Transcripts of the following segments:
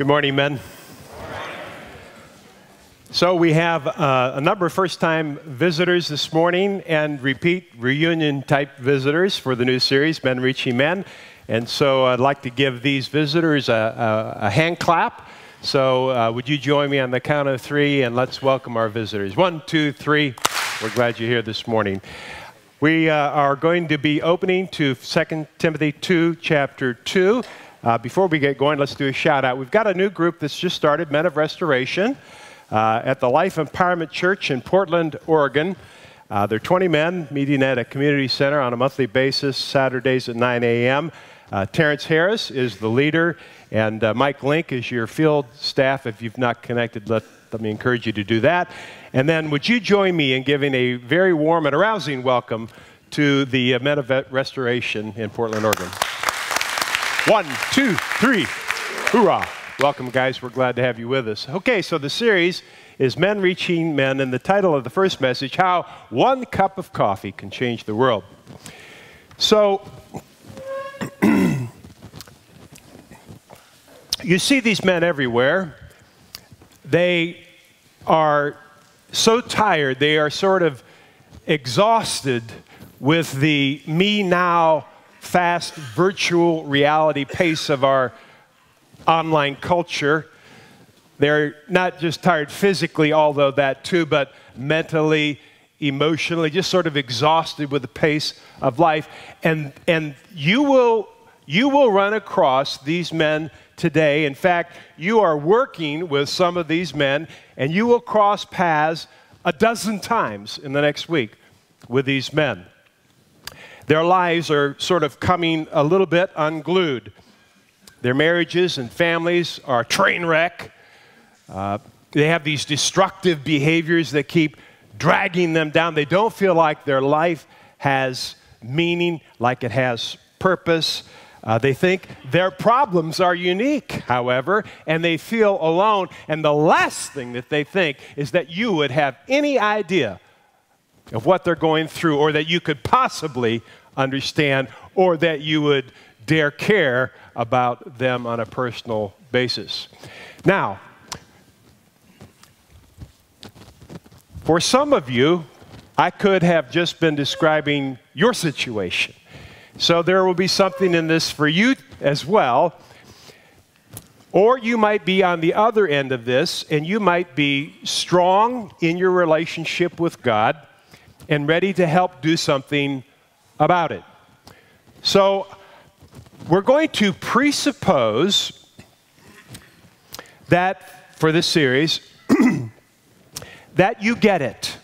Good morning, men. So, we have uh, a number of first time visitors this morning and repeat reunion type visitors for the new series, Men Reaching Men. And so, I'd like to give these visitors a, a, a hand clap. So, uh, would you join me on the count of three and let's welcome our visitors? One, two, three. We're glad you're here this morning. We uh, are going to be opening to 2 Timothy 2, chapter 2. Uh, before we get going, let's do a shout out. We've got a new group that's just started, Men of Restoration, uh, at the Life Empowerment Church in Portland, Oregon. Uh, they're 20 men meeting at a community center on a monthly basis, Saturdays at 9 a.m. Uh, Terrence Harris is the leader, and uh, Mike Link is your field staff. If you've not connected, let, let me encourage you to do that. And then, would you join me in giving a very warm and arousing welcome to the uh, Men of Restoration in Portland, Oregon? One, two, three. Hoorah. Welcome, guys. We're glad to have you with us. Okay, so the series is Men Reaching Men, and the title of the first message How One Cup of Coffee Can Change the World. So, you see these men everywhere. They are so tired, they are sort of exhausted with the me now fast virtual reality pace of our online culture. They're not just tired physically, although that too, but mentally, emotionally, just sort of exhausted with the pace of life. And, and you, will, you will run across these men today. In fact, you are working with some of these men, and you will cross paths a dozen times in the next week with these men. Their lives are sort of coming a little bit unglued. Their marriages and families are a train wreck. Uh, they have these destructive behaviors that keep dragging them down. They don't feel like their life has meaning, like it has purpose. Uh, they think their problems are unique, however, and they feel alone. And the last thing that they think is that you would have any idea of what they're going through or that you could possibly understand or that you would dare care about them on a personal basis. Now, for some of you, I could have just been describing your situation. So there will be something in this for you as well. Or you might be on the other end of this and you might be strong in your relationship with God and ready to help do something about it. So, we're going to presuppose that for this series, that you get it,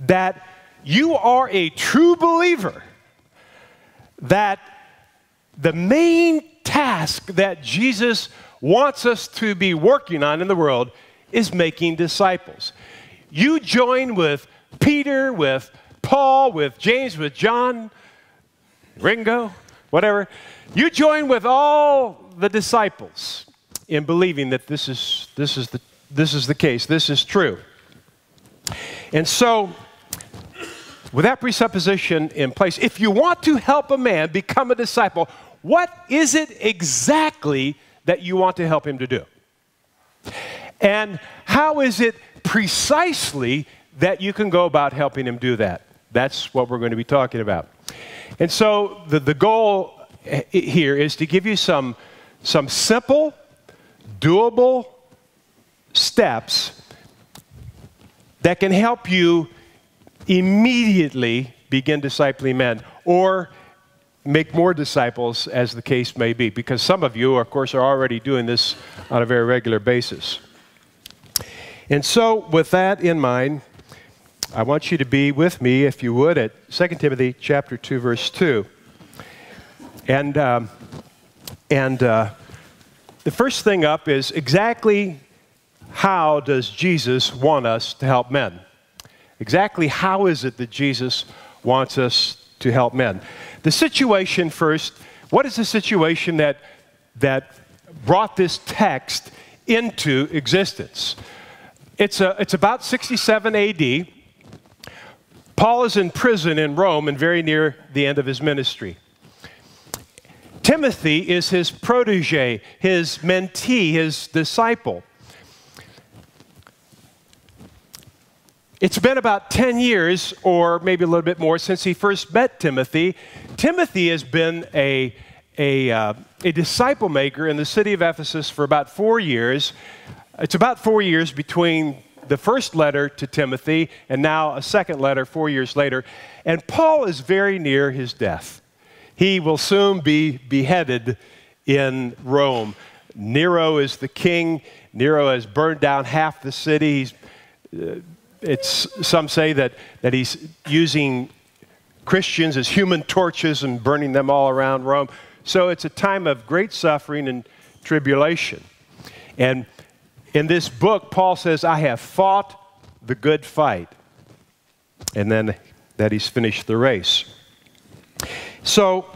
that you are a true believer, that the main task that Jesus wants us to be working on in the world is making disciples. You join with Peter, with Paul, with James, with John, Ringo, whatever. You join with all the disciples in believing that this is, this is, the, this is the case, this is true. And so, with that presupposition in place, if you want to help a man become a disciple, what is it exactly that you want to help him to do? And how is it precisely that you can go about helping him do that? That's what we're going to be talking about. And so the, the goal eh, here is to give you some, some simple, doable steps that can help you immediately begin discipling men or make more disciples as the case may be because some of you of course are already doing this on a very regular basis and so with that in mind I want you to be with me, if you would, at 2 Timothy chapter 2, verse 2. And, um, and uh, the first thing up is exactly how does Jesus want us to help men? Exactly how is it that Jesus wants us to help men? The situation first, what is the situation that, that brought this text into existence? It's, a, it's about 67 AD. Paul is in prison in Rome and very near the end of his ministry. Timothy is his protege, his mentee, his disciple. It's been about 10 years, or maybe a little bit more, since he first met Timothy. Timothy has been a, a, uh, a disciple maker in the city of Ephesus for about four years. It's about four years between the first letter to Timothy and now a second letter four years later. And Paul is very near his death. He will soon be beheaded in Rome. Nero is the king. Nero has burned down half the city. Uh, it's, some say that, that he's using Christians as human torches and burning them all around Rome. So it's a time of great suffering and tribulation. And in this book, Paul says, I have fought the good fight. And then that he's finished the race. So,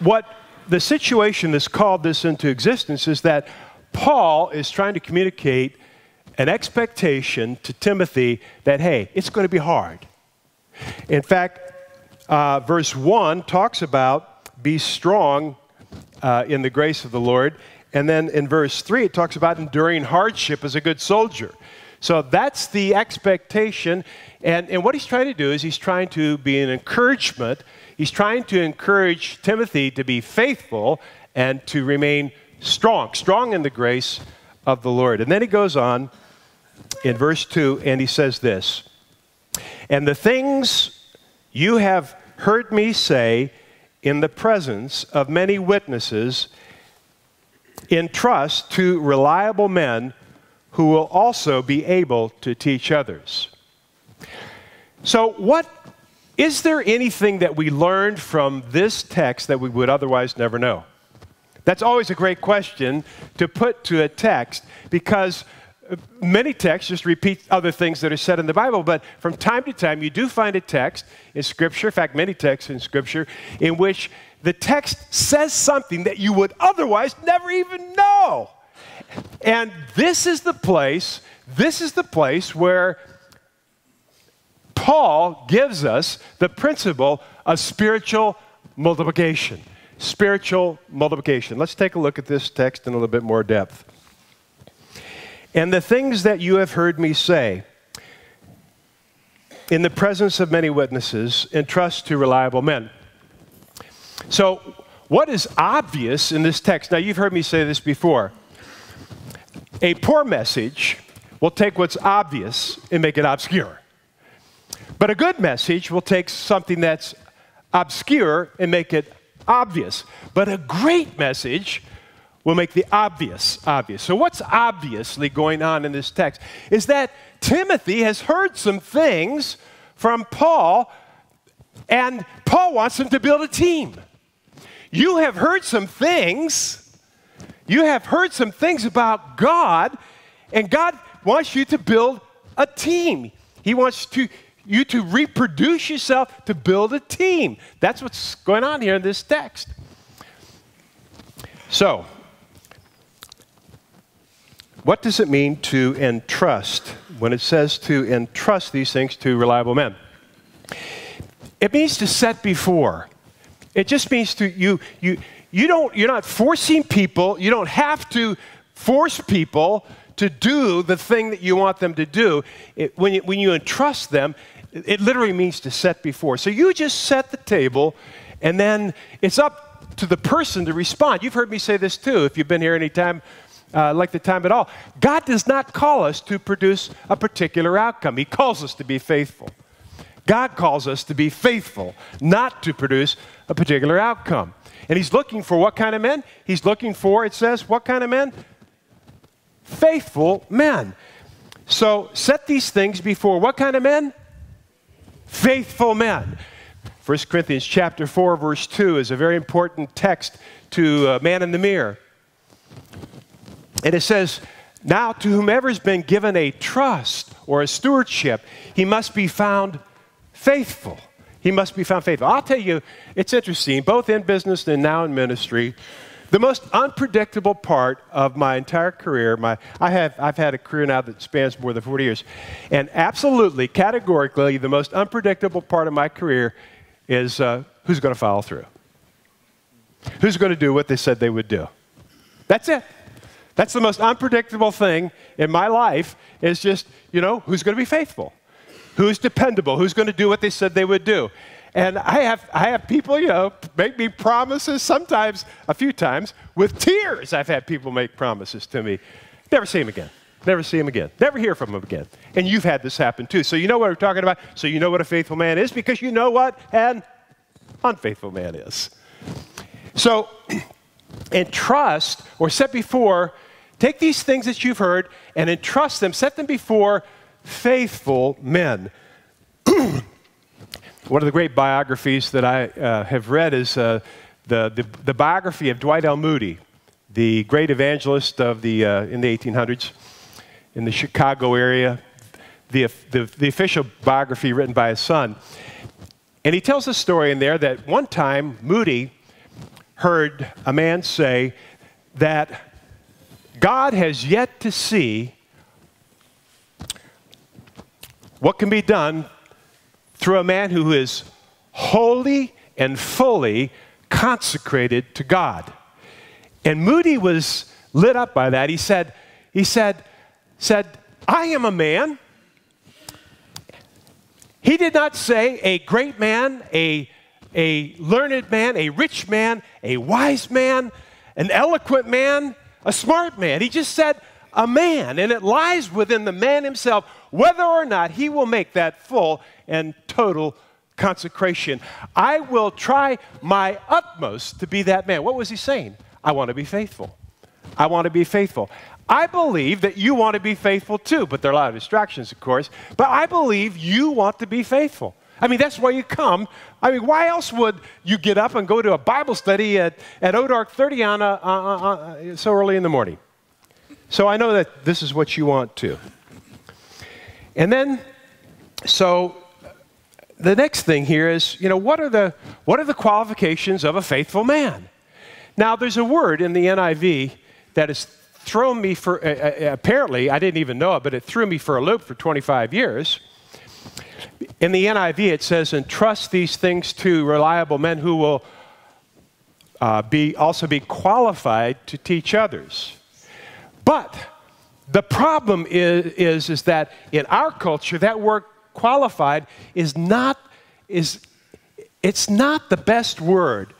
what the situation that's called this into existence is that Paul is trying to communicate an expectation to Timothy that, hey, it's going to be hard. In fact, uh, verse 1 talks about be strong uh, in the grace of the Lord. And then in verse 3, it talks about enduring hardship as a good soldier. So that's the expectation. And, and what he's trying to do is he's trying to be an encouragement. He's trying to encourage Timothy to be faithful and to remain strong, strong in the grace of the Lord. And then he goes on in verse 2, and he says this And the things you have heard me say in the presence of many witnesses, entrust to reliable men who will also be able to teach others. So, what is there anything that we learned from this text that we would otherwise never know? That's always a great question to put to a text because uh, many texts just repeat other things that are said in the Bible, but from time to time you do find a text in Scripture, in fact, many texts in Scripture, in which the text says something that you would otherwise never even know. And this is the place, this is the place where Paul gives us the principle of spiritual multiplication. Spiritual multiplication. Let's take a look at this text in a little bit more depth. And the things that you have heard me say in the presence of many witnesses, entrust to reliable men. So, what is obvious in this text? Now, you've heard me say this before. A poor message will take what's obvious and make it obscure. But a good message will take something that's obscure and make it obvious. But a great message will make the obvious obvious. So, what's obviously going on in this text is that Timothy has heard some things from Paul, and Paul wants him to build a team. You have heard some things, you have heard some things about God, and God wants you to build a team. He wants to, you to reproduce yourself to build a team. That's what's going on here in this text. So, what does it mean to entrust when it says to entrust these things to reliable men? It means to set before. It just means to you you you don't you're not forcing people, you don't have to force people to do the thing that you want them to do. It, when, you, when you entrust them, it, it literally means to set before. So you just set the table, and then it's up to the person to respond. You've heard me say this too, if you've been here any time uh, like the time at all. God does not call us to produce a particular outcome, He calls us to be faithful. God calls us to be faithful, not to produce a particular outcome. And He's looking for what kind of men? He's looking for, it says, what kind of men? Faithful men. So set these things before what kind of men? Faithful men. 1 Corinthians chapter 4 verse 2 is a very important text to man in the mirror. And it says, Now to whomever has been given a trust or a stewardship, he must be found faithful. He must be found faithful. I'll tell you, it's interesting, both in business and now in ministry. The most unpredictable part of my entire career, my, I have, I've had a career now that spans more than 40 years, and absolutely, categorically, the most unpredictable part of my career is uh, who's going to follow through. Who's going to do what they said they would do? That's it. That's the most unpredictable thing in my life is just, you know, who's going to be faithful? Who's dependable? Who's going to do what they said they would do? And I have, I have people, you know, make me promises, sometimes, a few times, with tears. I've had people make promises to me. Never see them again. Never see him again. Never hear from him again. And you've had this happen too. So you know what we're talking about? So you know what a faithful man is because you know what an unfaithful man is. So, entrust or set before, take these things that you've heard and entrust them, set them before faithful men. One of the great biographies that I uh, have read is uh, the, the, the, biography of Dwight L. Moody, the great evangelist of the, uh, in the 1800s in the Chicago area, the, the, the official biography written by his son. And he tells a story in there that one time Moody heard a man say that God has yet to see what can be done through a man who is wholly and fully consecrated to God. And Moody was lit up by that. He said, he said, said, I am a man. He did not say a great man, a, a learned man, a rich man, a wise man, an eloquent man, a smart man. He just said a man, and it lies within the man himself whether or not he will make that full and total consecration. I will try my utmost to be that man. What was he saying? I want to be faithful. I want to be faithful. I believe that you want to be faithful too, but there are a lot of distractions, of course. But I believe you want to be faithful. I mean, that's why you come. I mean, why else would you get up and go to a Bible study at, at Odark 30 on a, uh, uh, uh, so early in the morning? So I know that this is what you want to. And then, so the next thing here is, you know, what are the, what are the qualifications of a faithful man? Now, there's a word in the NIV that has thrown me for, uh, apparently, I didn't even know it, but it threw me for a loop for 25 years. In the NIV, it says, entrust these things to reliable men who will uh, be, also be qualified to teach others. But the problem is, is, is that in our culture, that word qualified is not, is, it's not the best word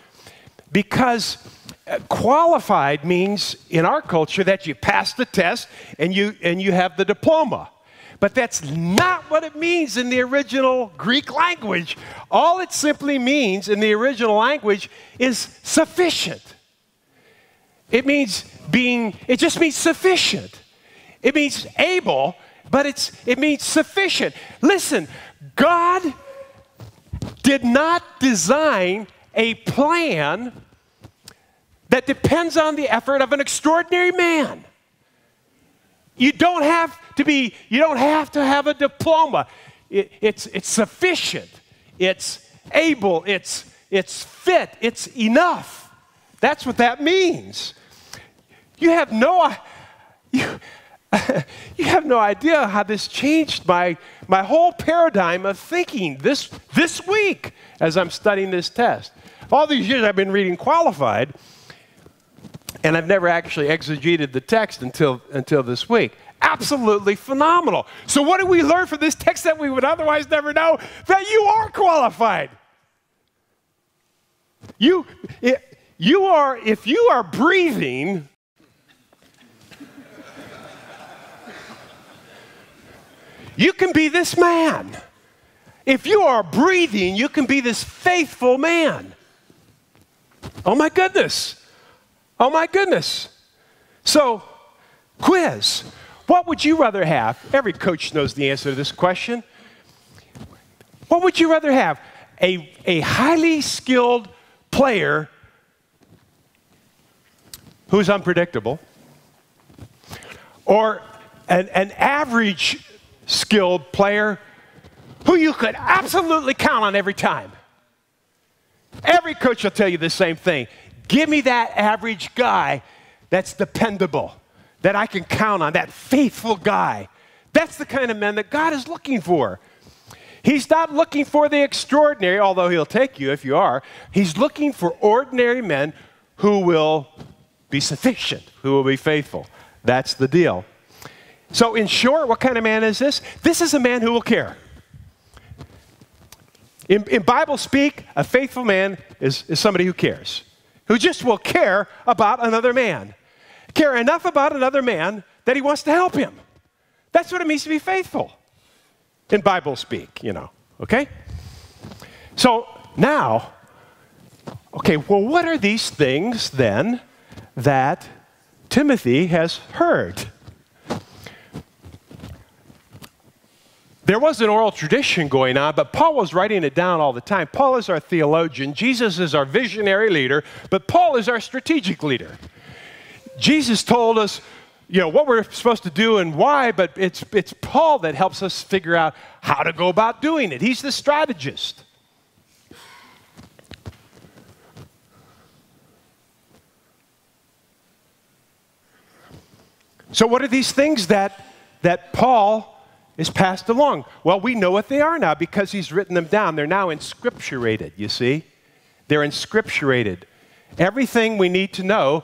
because uh, qualified means in our culture that you pass the test and you, and you have the diploma. But that's not what it means in the original Greek language. All it simply means in the original language is sufficient. It means being, it just means sufficient. It means able, but it's, it means sufficient. Listen, God did not design a plan that depends on the effort of an extraordinary man. You don't have to be, you don't have to have a diploma. It, it's, it's sufficient, it's able, it's, it's fit, it's enough. That's what that means. You have no, you, you have no idea how this changed my, my whole paradigm of thinking this, this week as I'm studying this test. All these years I've been reading qualified, and I've never actually exegeted the text until, until this week. Absolutely phenomenal. So, what do we learn from this text that we would otherwise never know? That you are qualified. You, you are, if you are breathing, You can be this man. If you are breathing, you can be this faithful man. Oh my goodness. Oh my goodness. So, quiz. What would you rather have? Every coach knows the answer to this question. What would you rather have? A, a highly skilled player who's unpredictable, or an, an average skilled player who you could absolutely count on every time. Every coach will tell you the same thing. Give me that average guy that's dependable, that I can count on, that faithful guy. That's the kind of men that God is looking for. He's not looking for the extraordinary, although he'll take you if you are. He's looking for ordinary men who will be sufficient, who will be faithful. That's the deal. So, in short, what kind of man is this? This is a man who will care. In, in Bible speak, a faithful man is, is somebody who cares, who just will care about another man. Care enough about another man that he wants to help him. That's what it means to be faithful in Bible speak, you know, okay? So now, okay, well, what are these things then that Timothy has heard? There was an oral tradition going on, but Paul was writing it down all the time. Paul is our theologian, Jesus is our visionary leader, but Paul is our strategic leader. Jesus told us, you know, what we're supposed to do and why, but it's, it's Paul that helps us figure out how to go about doing it. He's the strategist. So, what are these things that, that Paul is passed along? Well, we know what they are now because he's written them down. They're now inscripturated, you see? They're inscripturated. Everything we need to know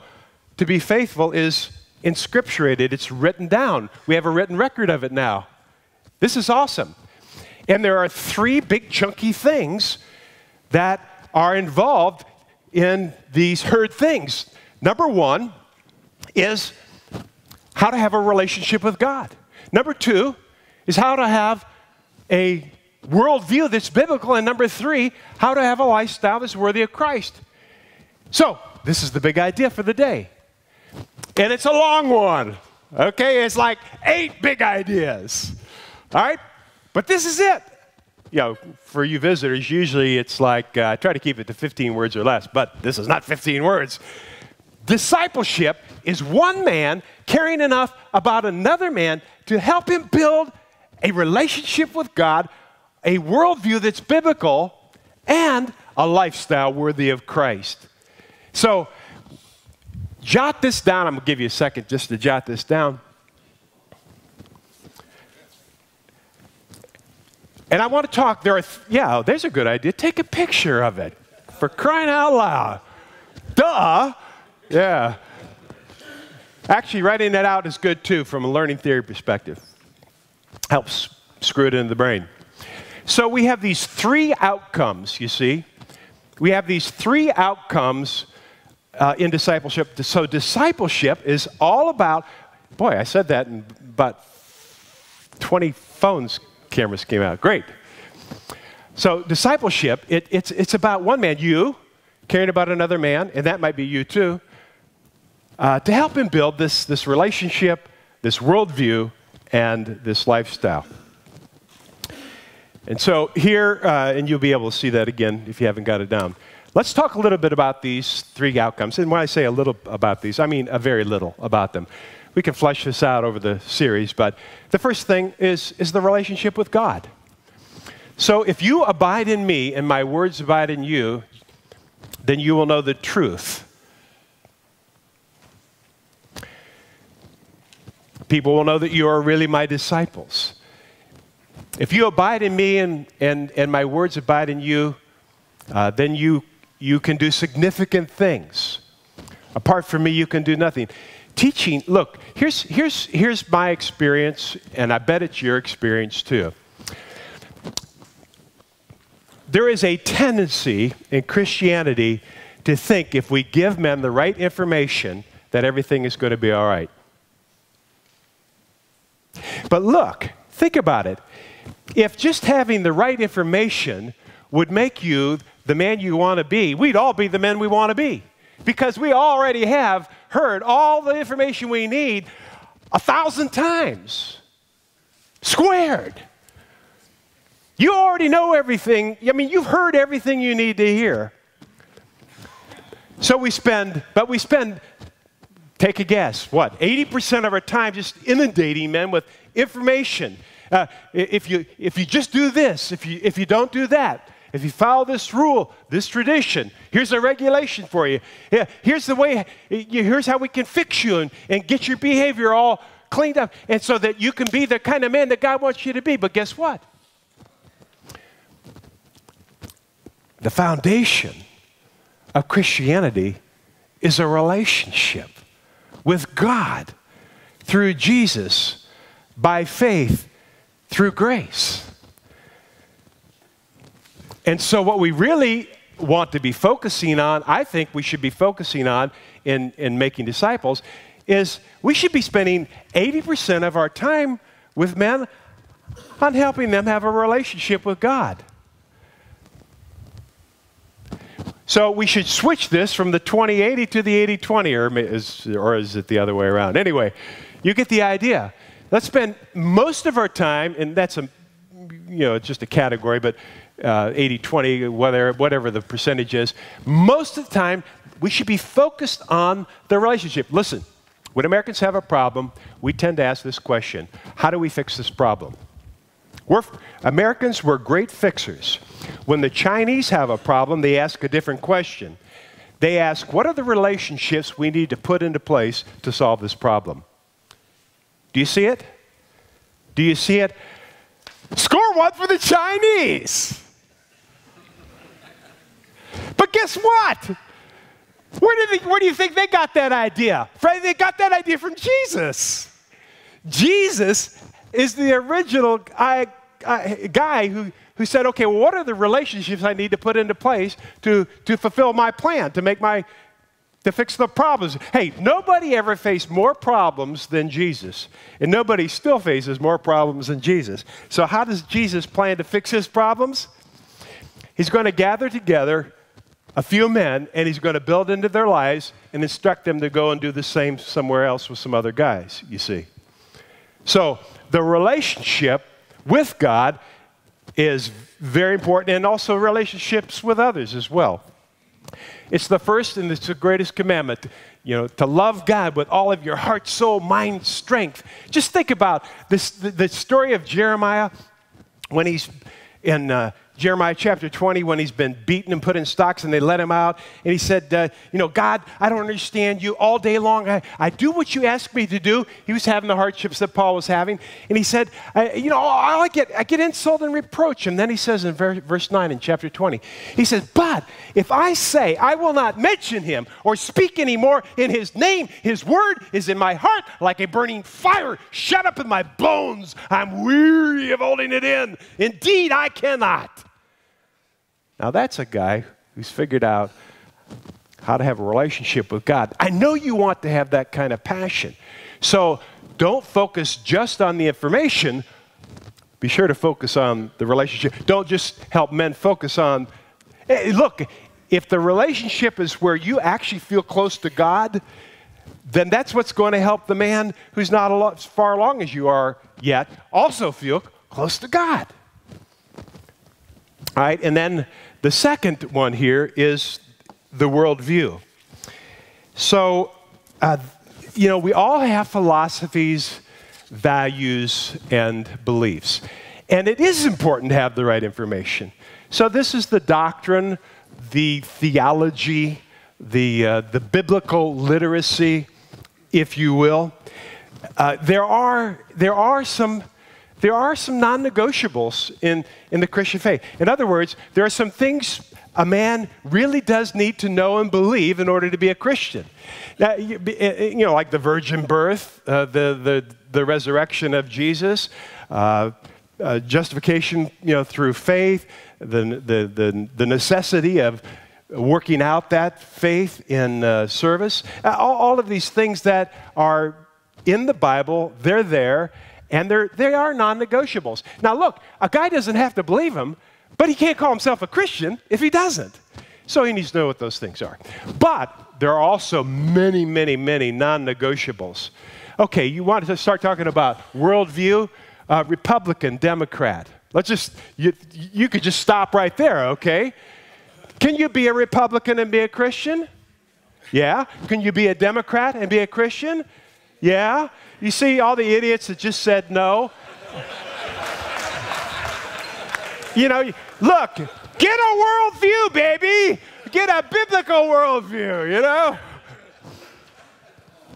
to be faithful is inscripturated, it's written down. We have a written record of it now. This is awesome. And there are three big chunky things that are involved in these heard things. Number one is how to have a relationship with God. Number two is how to have a worldview that's biblical. And number three, how to have a lifestyle that's worthy of Christ. So, this is the big idea for the day. And it's a long one. Okay, it's like eight big ideas. All right, but this is it. You know, for you visitors, usually it's like uh, I try to keep it to 15 words or less, but this is not 15 words. Discipleship is one man caring enough about another man to help him build a relationship with God, a worldview that's biblical, and a lifestyle worthy of Christ. So, jot this down. I'm going to give you a second just to jot this down. And I want to talk. There are, th- yeah, there's a good idea. Take a picture of it for crying out loud. Duh. Yeah. Actually, writing that out is good too from a learning theory perspective helps screw it into the brain. So we have these three outcomes, you see. We have these three outcomes uh, in discipleship. So discipleship is all about, boy, I said that and about 20 phones cameras came out. Great. So discipleship, it, it's, it's about one man, you, caring about another man, and that might be you too, uh, to help him build this, this relationship, this worldview, and this lifestyle. And so here, uh, and you'll be able to see that again if you haven't got it down. Let's talk a little bit about these three outcomes. And when I say a little about these, I mean a very little about them. We can flesh this out over the series, but the first thing is, is the relationship with God. So if you abide in me and my words abide in you, then you will know the truth people will know that you are really my disciples. If you abide in me and, and, and my words abide in you, uh, then you, you can do significant things. Apart from me, you can do nothing. Teaching, look, here's, here's, here's my experience, and I bet it's your experience too. There is a tendency in Christianity to think if we give men the right information, that everything is going to be all right. But look, think about it. If just having the right information would make you the man you want to be, we'd all be the men we want to be. Because we already have heard all the information we need a thousand times, squared. You already know everything. I mean, you've heard everything you need to hear. So we spend, but we spend Take a guess. What? 80% of our time just inundating men with information. Uh, if, you, if you just do this, if you, if you don't do that, if you follow this rule, this tradition, here's a regulation for you. Yeah, here's the way, here's how we can fix you and, and get your behavior all cleaned up. And so that you can be the kind of man that God wants you to be. But guess what? The foundation of Christianity is a relationship with God through Jesus by faith through grace. And so, what we really want to be focusing on, I think we should be focusing on in, in making disciples, is we should be spending 80% of our time with men on helping them have a relationship with God. So we should switch this from the 2080 to the 8020, or is, or is it the other way around? Anyway, you get the idea. Let's spend most of our time, and that's a, you know, just a category, but uh, 80 20, whatever, whatever the percentage is, most of the time we should be focused on the relationship. Listen, when Americans have a problem, we tend to ask this question How do we fix this problem? We're, Americans were great fixers. When the Chinese have a problem, they ask a different question. They ask, What are the relationships we need to put into place to solve this problem? Do you see it? Do you see it? Score one for the Chinese. But guess what? Where, did they, where do you think they got that idea? They got that idea from Jesus. Jesus is the original guy who, who said, okay, well, what are the relationships I need to put into place to, to fulfill my plan, to make my, to fix the problems? Hey, nobody ever faced more problems than Jesus, and nobody still faces more problems than Jesus. So, how does Jesus plan to fix his problems? He's going to gather together a few men and he's going to build into their lives and instruct them to go and do the same somewhere else with some other guys, you see. So, the relationship with God is very important, and also relationships with others as well. It's the first and it's the greatest commandment, you know, to love God with all of your heart, soul, mind, strength. Just think about this, the, the story of Jeremiah when he's in uh, Jeremiah chapter 20 when he's been beaten and put in stocks and they let him out. And he said, uh, You know, God, I don't understand you all day long. I, I do what you ask me to do. He was having the hardships that Paul was having. And he said, You know, I get, I get insult and reproach. And then he says in verse 9 in chapter 20, He says, But if I say I will not mention him or speak anymore in his name, his word is in my heart like a burning fire shut up in my bones. I'm weary of holding it in. Indeed, I cannot. Now, that's a guy who's figured out how to have a relationship with God. I know you want to have that kind of passion. So don't focus just on the information. Be sure to focus on the relationship. Don't just help men focus on. Hey, look, if the relationship is where you actually feel close to God, then that's what's going to help the man who's not as far along as you are yet also feel close to God. All right, and then the second one here is the worldview. So, uh, you know, we all have philosophies, values, and beliefs. And it is important to have the right information. So, this is the doctrine, the theology, the, uh, the biblical literacy, if you will. Uh, there, are, there are some there are some non negotiables in, in the Christian faith. In other words, there are some things a man really does need to know and believe in order to be a Christian. Now, you, know, like the virgin birth, uh, the, the, the resurrection of Jesus, uh, uh, justification you know, through faith, the, the, the, the necessity of working out that faith in uh, service. All, all of these things that are in the Bible, they're there and they're, they are non negotiables. Now, look, a guy doesn't have to believe them, but he can't call himself a Christian if he doesn't. So he needs to know what those things are. But there are also many, many, many non negotiables. Okay, you want to start talking about worldview? Uh, Republican, Democrat. Let's just, you, you could just stop right there, okay? Can you be a Republican and be a Christian? Yeah. Can you be a Democrat and be a Christian? Yeah? You see all the idiots that just said no? you know, look, get a worldview, baby. Get a biblical worldview, you know?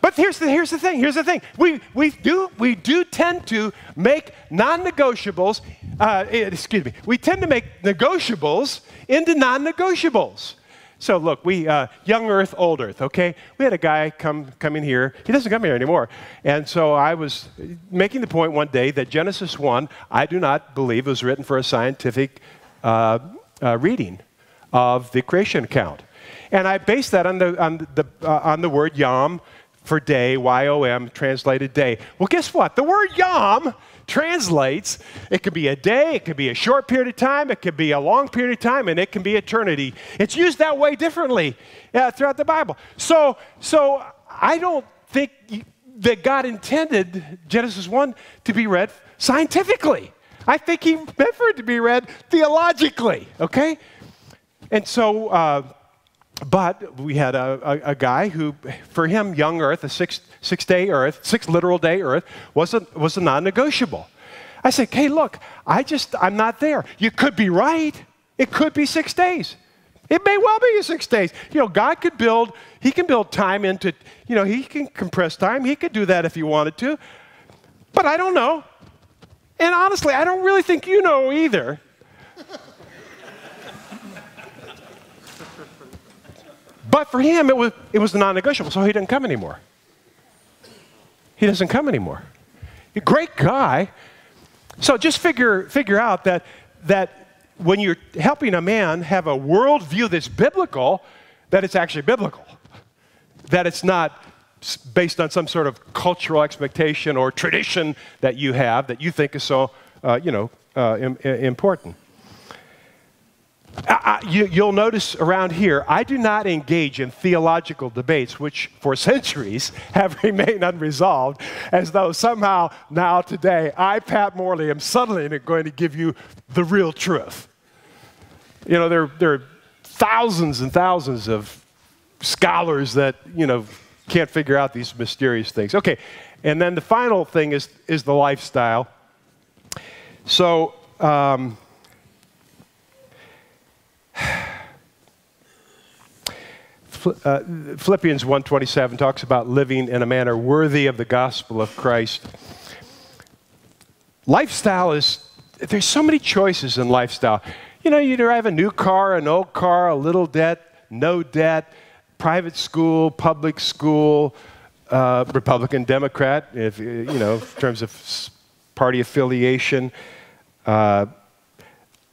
But here's the, here's the thing. Here's the thing. We, we, do, we do tend to make non negotiables, uh, excuse me, we tend to make negotiables into non negotiables. So look, we uh, young Earth, old Earth. Okay, we had a guy come come in here. He doesn't come here anymore. And so I was making the point one day that Genesis one, I do not believe was written for a scientific uh, uh, reading of the creation account. And I based that on the on the uh, on the word yom for day, Y O M, translated day. Well, guess what? The word yom translates, it could be a day, it could be a short period of time, it could be a long period of time, and it can be eternity. It's used that way differently uh, throughout the Bible. So, so I don't think that God intended Genesis 1 to be read scientifically. I think He meant for it to be read theologically, okay? And so, uh, but we had a, a, a, guy who, for him, young Earth, a six, six day Earth, six literal day Earth, was a, was a non negotiable. I said, hey, look, I just, I'm not there. You could be right. It could be six days. It may well be six days. You know, God could build, He can build time into, you know, He can compress time. He could do that if He wanted to. But I don't know. And honestly, I don't really think you know either. But for him, it was, it was non negotiable, so he didn't come anymore. He doesn't come anymore. A great guy. So just figure, figure out that, that when you're helping a man have a worldview that's biblical, that it's actually biblical. That it's not based on some sort of cultural expectation or tradition that you have that you think is so, uh, you know, uh, Im- important. I, you, you'll notice around here, I do not engage in theological debates, which for centuries have remained unresolved, as though somehow now, today, I, Pat Morley, am suddenly going to give you the real truth. You know, there, there are thousands and thousands of scholars that, you know, can't figure out these mysterious things. Okay, and then the final thing is, is the lifestyle. So, um, uh, Philippians 1:27 talks about living in a manner worthy of the gospel of Christ. Lifestyle is there's so many choices in lifestyle. You know, you drive a new car, an old car, a little debt, no debt, private school, public school, uh, Republican, Democrat, if you know, in terms of party affiliation. Uh,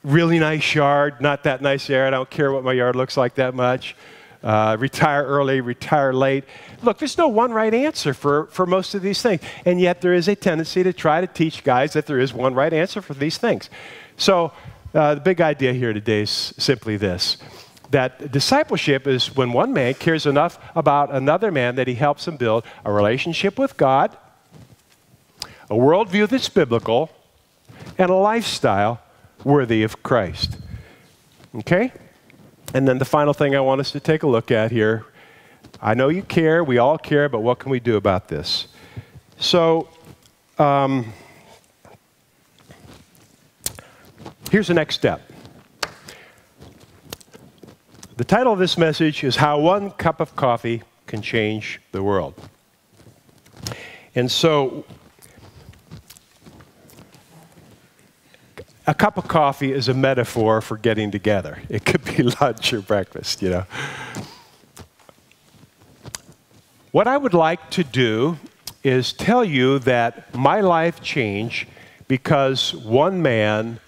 really nice yard, not that nice yard. I don't care what my yard looks like that much. Uh, retire early, retire late. Look, there's no one right answer for, for most of these things. And yet there is a tendency to try to teach guys that there is one right answer for these things. So uh, the big idea here today is simply this that discipleship is when one man cares enough about another man that he helps him build a relationship with God, a worldview that's biblical, and a lifestyle worthy of Christ. Okay? And then the final thing I want us to take a look at here I know you care, we all care, but what can we do about this? So, um, here's the next step. The title of this message is How One Cup of Coffee Can Change the World. And so, a cup of coffee is a metaphor for getting together. It could be lunch or breakfast, you know. What I would like to do is tell you that my life changed because one man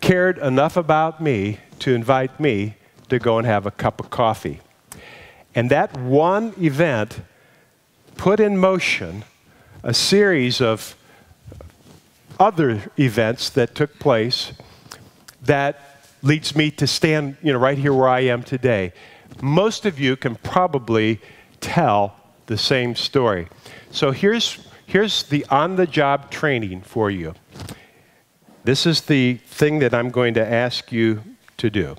cared enough about me to invite me to go and have a cup of coffee. And that one event put in motion a series of other events that took place that leads me to stand you know, right here where I am today. Most of you can probably tell the same story. So here's, here's the on the job training for you. This is the thing that I'm going to ask you to do.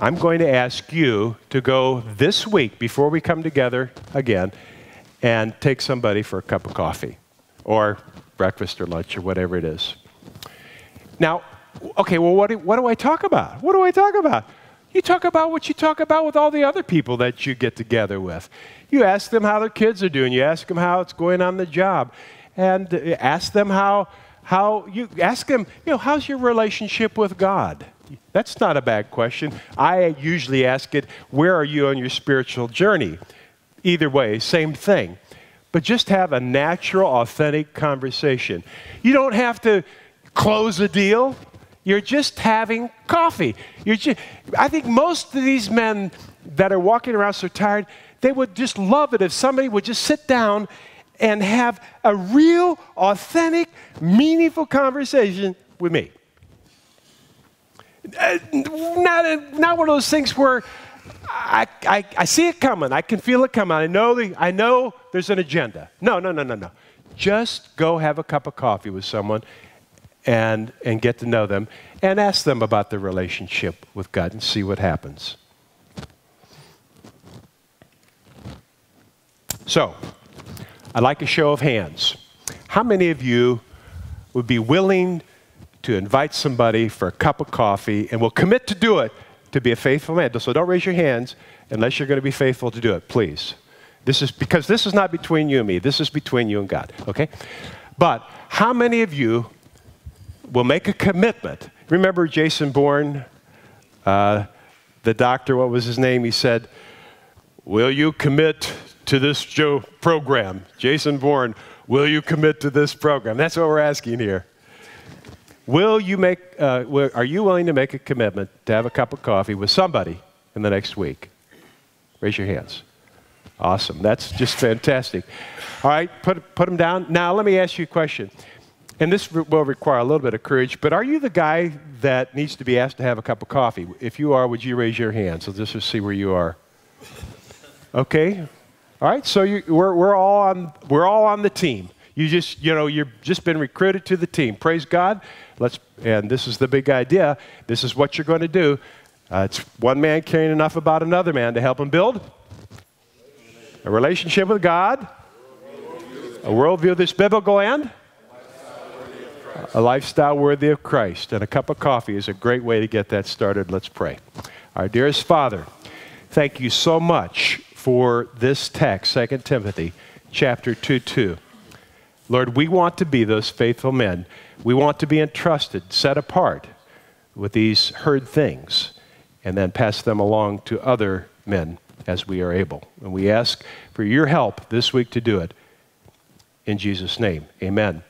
I'm going to ask you to go this week before we come together again and take somebody for a cup of coffee or breakfast or lunch or whatever it is. Now, okay, well, what do, what do I talk about? What do I talk about? You talk about what you talk about with all the other people that you get together with. You ask them how their kids are doing. You ask them how it's going on the job. And uh, ask them how, how you ask them, you know, how's your relationship with God? That's not a bad question. I usually ask it, where are you on your spiritual journey? Either way, same thing. But just have a natural, authentic conversation. You don't have to close a deal. You're just having coffee. You're just, I think most of these men that are walking around so tired, they would just love it if somebody would just sit down and have a real, authentic, meaningful conversation with me. Uh, not, not one of those things where I, I, I see it coming. I can feel it coming. I know, the, I know there's an agenda. No, no, no, no, no. Just go have a cup of coffee with someone and, and get to know them and ask them about their relationship with God and see what happens. So, I'd like a show of hands. How many of you would be willing to invite somebody for a cup of coffee and will commit to do it to be a faithful man? So don't raise your hands unless you're going to be faithful to do it, please. This is because this is not between you and me. This is between you and God, okay? But how many of you will make a commitment? Remember Jason Bourne, uh, the doctor, what was his name? He said, Will you commit to this Joe program? Jason Bourne, will you commit to this program? That's what we're asking here. Will you make, uh, are you willing to make a commitment to have a cup of coffee with somebody in the next week? Raise your hands. Awesome. That's just fantastic. All right, put, put them down. Now, let me ask you a question. And this will require a little bit of courage, but are you the guy that needs to be asked to have a cup of coffee? If you are, would you raise your hand? So just to see where you are. Okay. All right. So you, we're, we're, all on, we're all on the team. You just, you know, you've just been recruited to the team. Praise God. Let's, and this is the big idea. This is what you're going to do. Uh, it's one man caring enough about another man to help him build a relationship with God, a worldview that's biblical, and a lifestyle worthy of Christ. And a cup of coffee is a great way to get that started. Let's pray. Our dearest Father, thank you so much for this text, 2 Timothy chapter 2 2. Lord, we want to be those faithful men. We want to be entrusted, set apart with these heard things, and then pass them along to other men as we are able. And we ask for your help this week to do it. In Jesus' name, amen.